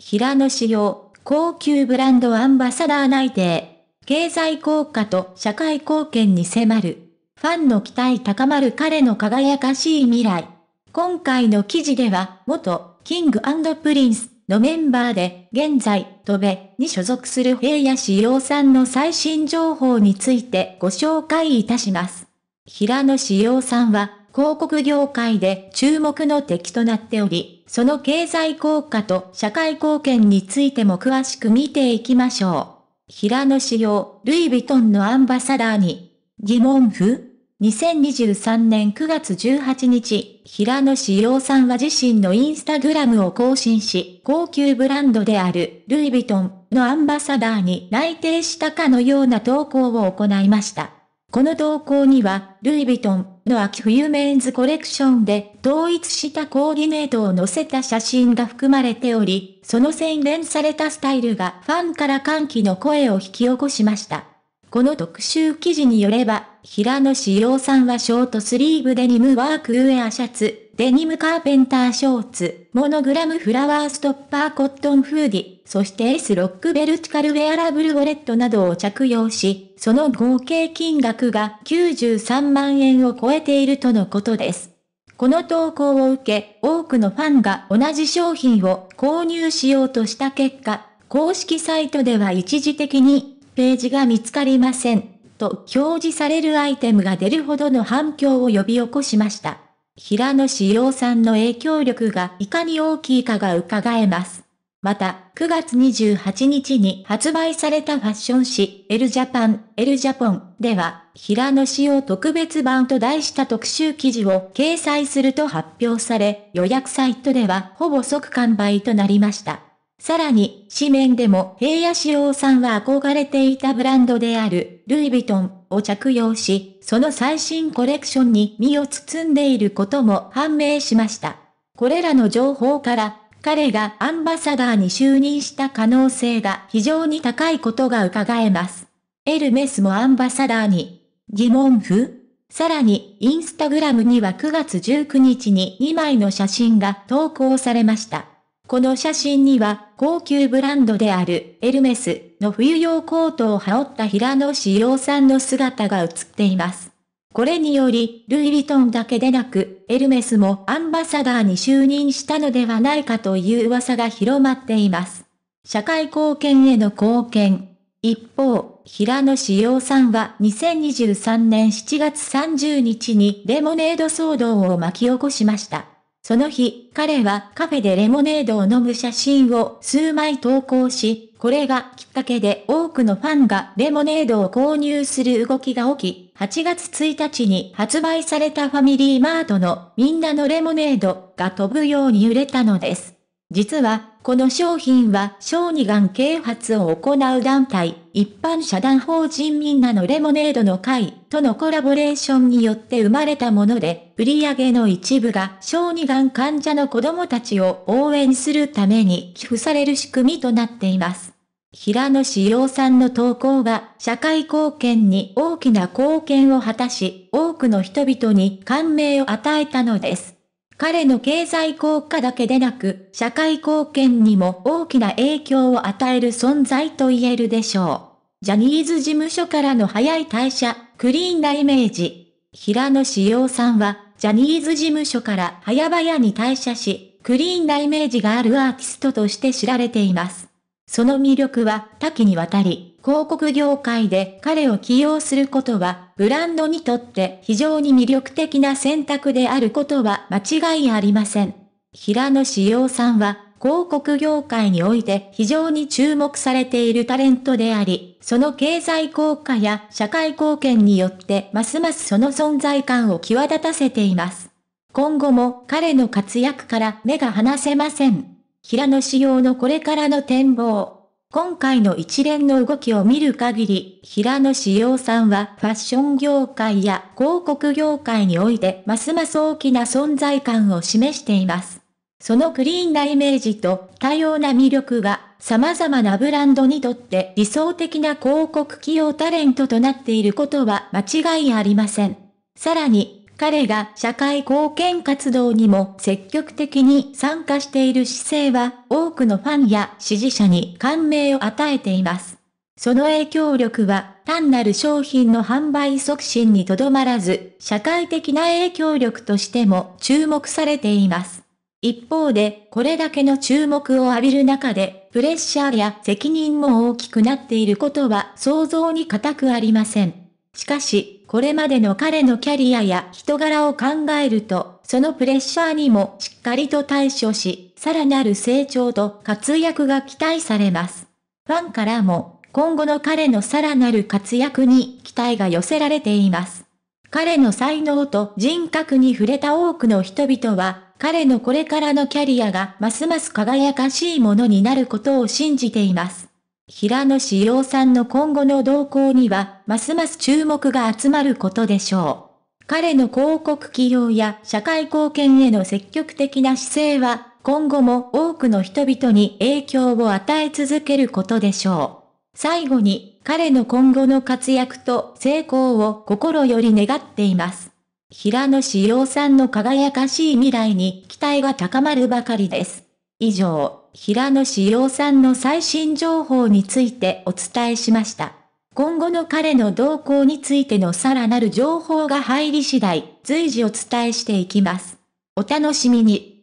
平野紫耀、高級ブランドアンバサダー内定。経済効果と社会貢献に迫る。ファンの期待高まる彼の輝かしい未来。今回の記事では、元、 King & Prince のメンバーで、現在、 TOBE に所属する平野紫耀さんの最新情報についてご紹介いたします。平野紫耀さんは、広告業界で注目の的となっており、その経済効果と社会貢献についても詳しく見ていきましょう。平野志陽、ルイ・ヴィトンのアンバサダーに、疑問符2023年9月18日、平野志陽さんは自身のインスタグラムを更新し、高級ブランドであるルイ・ヴィトンのアンバサダーに内定したかのような投稿を行いました。この投稿には、ルイ・ヴィトンの秋冬メンズコレクションで統一したコーディネートを載せた写真が含まれており、その洗練されたスタイルがファンから歓喜の声を引き起こしました。この特集記事によれば、平野志陽さんはショートスリーブデニムワークウェアシャツ、デニムカーペンターショーツ、モノグラムフラワーストッパーコットンフーディ、そして S ロックベルティカルウェアラブルウォレットなどを着用し、その合計金額が93万円を超えているとのことです。この投稿を受け、多くのファンが同じ商品を購入しようとした結果、公式サイトでは一時的にページが見つかりません。と表示されるアイテムが出るほどの反響を呼び起こしました。平野志陽さんの影響力がいかに大きいかが伺えます。また、9月28日に発売されたファッション誌、エルジャパン、エルジャポンでは、平野志陽特別版と題した特集記事を掲載すると発表され、予約サイトではほぼ即完売となりました。さらに、紙面でも平野志陽さんは憧れていたブランドである、ルイ・ヴィトンを着用し、その最新コレクションに身を包んでいることも判明しました。これらの情報から、彼がアンバサダーに就任した可能性が非常に高いことが伺えます。エルメスもアンバサダーに疑問符さらに、インスタグラムには9月19日に2枚の写真が投稿されました。この写真には、高級ブランドであるエルメスの冬用コートを羽織った平野志陽さんの姿が写っています。これにより、ルイ・ヴィトンだけでなく、エルメスもアンバサダーに就任したのではないかという噂が広まっています。社会貢献への貢献。一方、平野志陽さんは2023年7月30日にレモネード騒動を巻き起こしました。その日、彼はカフェでレモネードを飲む写真を数枚投稿し、これがきっかけで多くのファンがレモネードを購入する動きが起き、8月1日に発売されたファミリーマートのみんなのレモネードが飛ぶように売れたのです。実は、この商品は小児がん啓発を行う団体、一般社団法人みんなのレモネードの会とのコラボレーションによって生まれたもので、売上の一部が小児がん患者の子供たちを応援するために寄付される仕組みとなっています。平野志陽さんの投稿は社会貢献に大きな貢献を果たし、多くの人々に感銘を与えたのです。彼の経済効果だけでなく、社会貢献にも大きな影響を与える存在と言えるでしょう。ジャニーズ事務所からの早い退社、クリーンなイメージ。平野志陽さんは、ジャニーズ事務所から早々に退社し、クリーンなイメージがあるアーティストとして知られています。その魅力は多岐にわたり、広告業界で彼を起用することは、ブランドにとって非常に魅力的な選択であることは間違いありません。平野志陽さんは、広告業界において非常に注目されているタレントであり、その経済効果や社会貢献によってますますその存在感を際立たせています。今後も彼の活躍から目が離せません。平野仕様のこれからの展望。今回の一連の動きを見る限り、平野志陽さんはファッション業界や広告業界においてますます大きな存在感を示しています。そのクリーンなイメージと多様な魅力が様々なブランドにとって理想的な広告起用タレントとなっていることは間違いありません。さらに、彼が社会貢献活動にも積極的に参加している姿勢は多くのファンや支持者に感銘を与えています。その影響力は単なる商品の販売促進にとどまらず、社会的な影響力としても注目されています。一方で、これだけの注目を浴びる中で、プレッシャーや責任も大きくなっていることは想像に難くありません。しかし、これまでの彼のキャリアや人柄を考えると、そのプレッシャーにもしっかりと対処し、さらなる成長と活躍が期待されます。ファンからも今後の彼のさらなる活躍に期待が寄せられています。彼の才能と人格に触れた多くの人々は、彼のこれからのキャリアがますます輝かしいものになることを信じています。平野志陽さんの今後の動向には、ますます注目が集まることでしょう。彼の広告起用や社会貢献への積極的な姿勢は、今後も多くの人々に影響を与え続けることでしょう。最後に、彼の今後の活躍と成功を心より願っています。平野志陽さんの輝かしい未来に期待が高まるばかりです。以上、平野志陽さんの最新情報についてお伝えしました。今後の彼の動向についてのさらなる情報が入り次第、随時お伝えしていきます。お楽しみに。